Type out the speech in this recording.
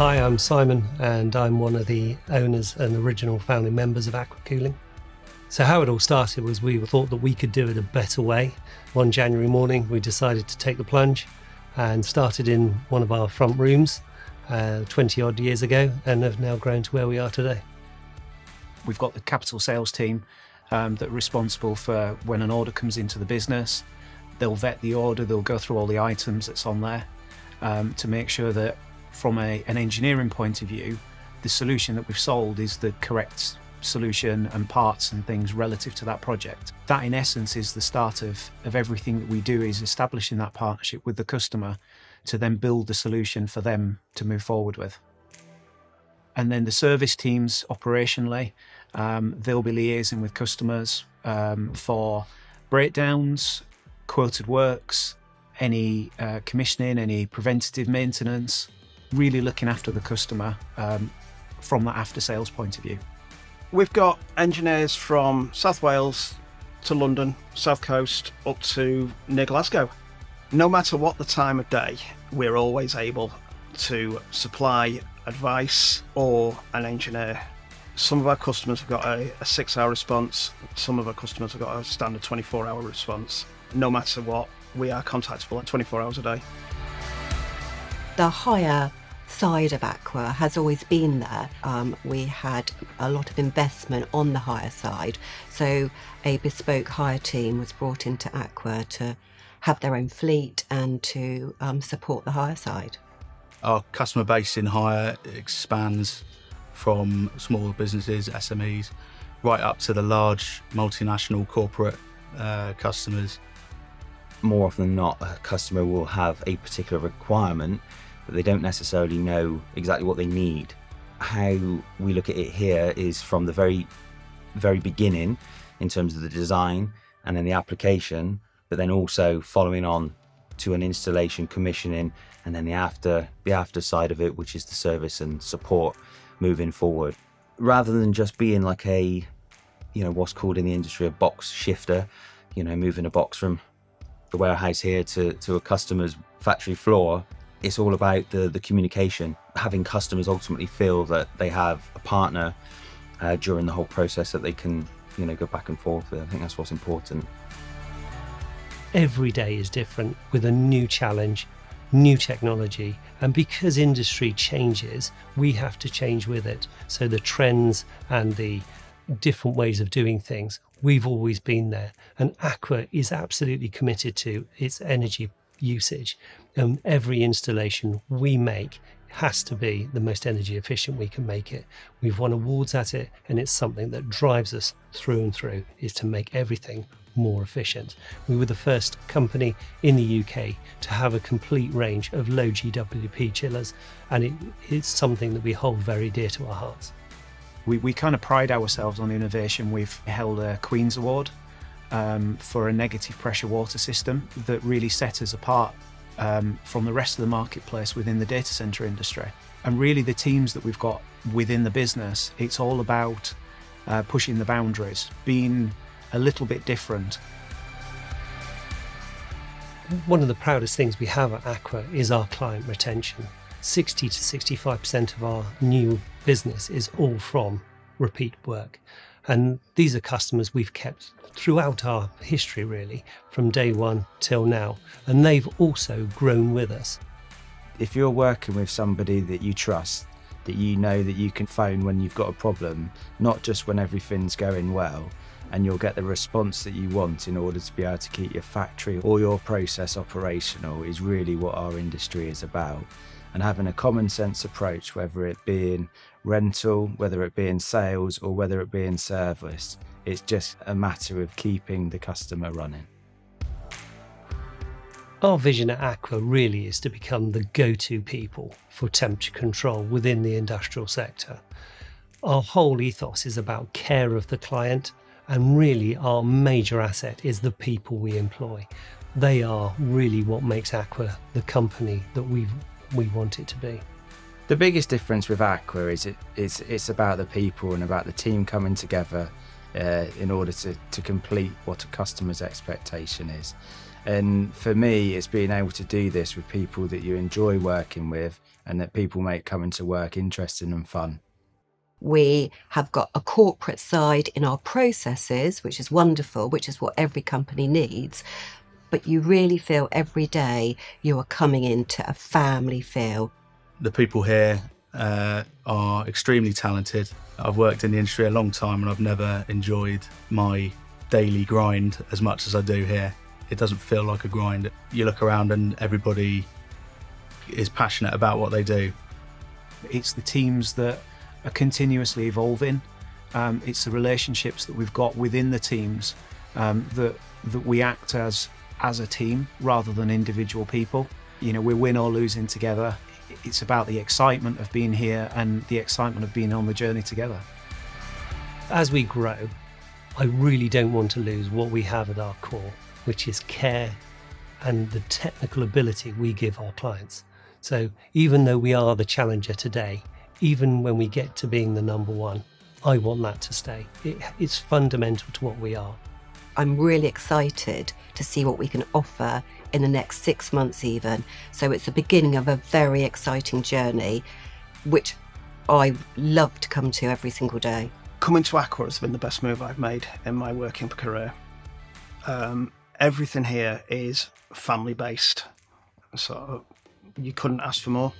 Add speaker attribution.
Speaker 1: Hi, I'm Simon, and I'm one of the owners and original founding members of Aqua Cooling. So, how it all started was we thought that we could do it a better way. One January morning, we decided to take the plunge and started in one of our front rooms uh, 20 odd years ago and have now grown to where we are today.
Speaker 2: We've got the capital sales team um, that are responsible for when an order comes into the business. They'll vet the order, they'll go through all the items that's on there um, to make sure that, from a, an engineering point of view, the solution that we've sold is the correct solution and parts and things relative to that project. That, in essence, is the start of, of everything that we do, is establishing that partnership with the customer to then build the solution for them to move forward with. And then the service teams operationally, um, they'll be liaising with customers um, for breakdowns, quoted works, any uh, commissioning, any preventative maintenance, really looking after the customer um, from that after sales point of view.
Speaker 3: We've got engineers from South Wales to London, South Coast, up to near Glasgow. No matter what the time of day, we're always able to supply advice or an engineer. Some of our customers have got a, a six hour response, some of our customers have got a standard 24 hour response. No matter what, we are contactable at 24 hours a day.
Speaker 4: The hire side of Aqua has always been there. Um, we had a lot of investment on the hire side, so a bespoke hire team was brought into Aqua to have their own fleet and to um, support the hire side.
Speaker 5: Our customer base in hire expands from small businesses, SMEs, right up to the large multinational corporate uh, customers.
Speaker 6: More often than not, a customer will have a particular requirement, but they don't necessarily know exactly what they need. How we look at it here is from the very, very beginning in terms of the design and then the application, but then also following on to an installation, commissioning, and then the after the after side of it, which is the service and support moving forward. Rather than just being like a, you know, what's called in the industry a box shifter, you know, moving a box from the warehouse here to, to a customer's factory floor, it's all about the, the communication, having customers ultimately feel that they have a partner uh, during the whole process that they can, you know, go back and forth with. I think that's what's important.
Speaker 1: Every day is different with a new challenge, new technology, and because industry changes, we have to change with it. So the trends and the different ways of doing things, we've always been there. And Aqua is absolutely committed to its energy usage. And every installation we make has to be the most energy efficient we can make it. We've won awards at it, and it's something that drives us through and through is to make everything more efficient. We were the first company in the UK to have a complete range of low GWP chillers, and it, it's something that we hold very dear to our hearts.
Speaker 2: We, we kind of pride ourselves on innovation. We've held a Queen's Award um, for a negative pressure water system that really set us apart um, from the rest of the marketplace within the data center industry. And really, the teams that we've got within the business, it's all about uh, pushing the boundaries, being a little bit different.
Speaker 1: One of the proudest things we have at Aqua is our client retention. 60 to 65% of our new business is all from repeat work. And these are customers we've kept throughout our history, really, from day one till now. And they've also grown with us.
Speaker 7: If you're working with somebody that you trust, that you know that you can phone when you've got a problem, not just when everything's going well, and you'll get the response that you want in order to be able to keep your factory or your process operational, is really what our industry is about and having a common sense approach, whether it be in rental, whether it be in sales, or whether it be in service. It's just a matter of keeping the customer running.
Speaker 1: Our vision at Aqua really is to become the go to people for temperature control within the industrial sector. Our whole ethos is about care of the client, and really our major asset is the people we employ. They are really what makes Aqua the company that we we want it to be.
Speaker 7: The biggest difference with Aqua is it, it's, it's about the people and about the team coming together uh, in order to, to complete what a customer's expectation is. And for me, it's being able to do this with people that you enjoy working with and that people make coming to work interesting and fun.
Speaker 4: We have got a corporate side in our processes, which is wonderful, which is what every company needs. But you really feel every day you are coming into a family feel.
Speaker 5: The people here uh, are extremely talented. I've worked in the industry a long time and I've never enjoyed my daily grind as much as I do here. It doesn't feel like a grind. You look around and everybody is passionate about what they do.
Speaker 2: It's the teams that are continuously evolving. Um, it's the relationships that we've got within the teams um, that that we act as as a team rather than individual people. You know, we win or losing together. It's about the excitement of being here and the excitement of being on the journey together.
Speaker 1: As we grow, I really don't want to lose what we have at our core, which is care and the technical ability we give our clients. So even though we are the challenger today, even when we get to being the number one, I want that to stay. It, it's fundamental to what we are.
Speaker 4: I'm really excited to see what we can offer in the next six months, even. So it's the beginning of a very exciting journey, which I love to come to every single day.
Speaker 3: Coming to Aqua has been the best move I've made in my working career. Um, everything here is family based, so you couldn't ask for more.